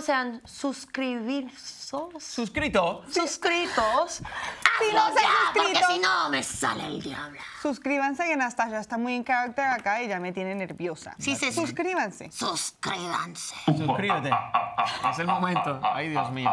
Sean suscribidos. Suscrito. Suscritos. Si no se han suscrito, si no me sale el diablo. Suscríbanse que Anastasia está muy en carácter acá y ya me tiene nerviosa. Sí, sí, sí. Suscríbanse. Suscríbanse. Suscríbete. Es el momento. Ay, Dios mío.